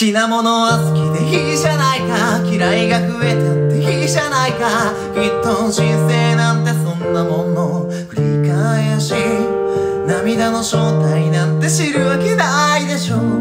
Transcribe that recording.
きなものは好きでいいじゃないか。嫌いが増えたっていいじゃないか。きっと人生なんてそんなもの繰り返し。涙の正体なんて知るわけないでしょ。